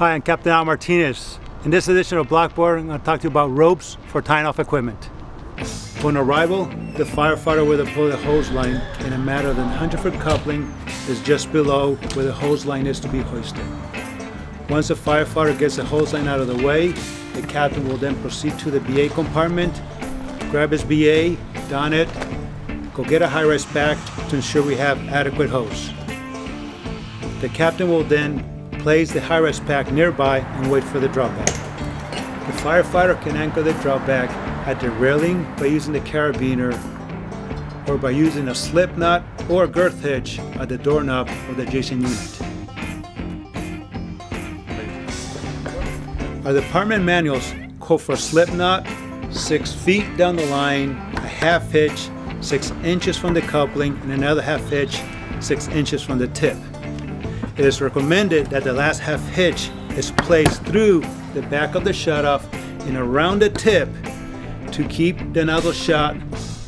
Hi, I'm Captain Al Martinez. In this edition of Blackboard, I'm going to talk to you about ropes for tying off equipment. On arrival, the firefighter will deploy the hose line in a matter than 100 foot coupling is just below where the hose line is to be hoisted. Once the firefighter gets the hose line out of the way, the captain will then proceed to the BA compartment, grab his BA, don it, go get a high-rise pack to ensure we have adequate hose. The captain will then place the high-rise pack nearby and wait for the drop bag. The firefighter can anchor the drop bag at the railing by using the carabiner or by using a slip knot or girth hitch at the doorknob of the adjacent unit. Our department manuals call for a slip knot 6 feet down the line, a half hitch 6 inches from the coupling, and another half hitch 6 inches from the tip. It is recommended that the last half hitch is placed through the back of the shutoff and around the tip to keep the nozzle shut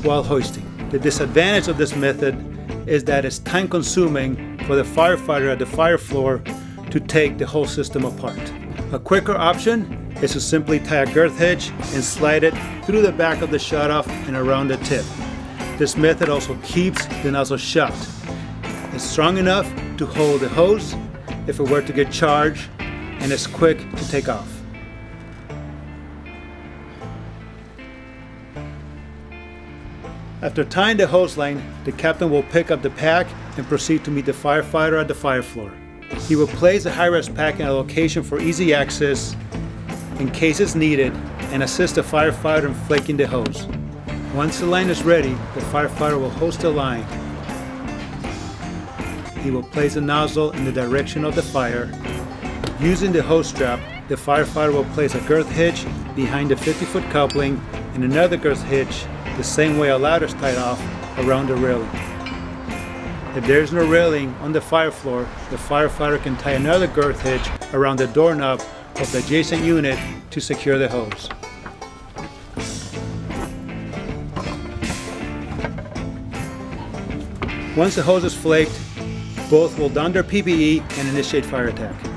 while hoisting. The disadvantage of this method is that it's time consuming for the firefighter at the fire floor to take the whole system apart. A quicker option is to simply tie a girth hitch and slide it through the back of the shutoff and around the tip. This method also keeps the nozzle shut. Strong enough to hold the hose if it were to get charged and it's quick to take off. After tying the hose line, the captain will pick up the pack and proceed to meet the firefighter at the fire floor. He will place the high-rise pack in a location for easy access in case it's needed and assist the firefighter in flaking the hose. Once the line is ready, the firefighter will hose the line he will place the nozzle in the direction of the fire. Using the hose strap, the firefighter will place a girth hitch behind the 50 foot coupling and another girth hitch the same way a ladder is tied off around the railing. If there is no railing on the fire floor, the firefighter can tie another girth hitch around the doorknob of the adjacent unit to secure the hose. Once the hose is flaked, both will don their PPE and initiate fire attack.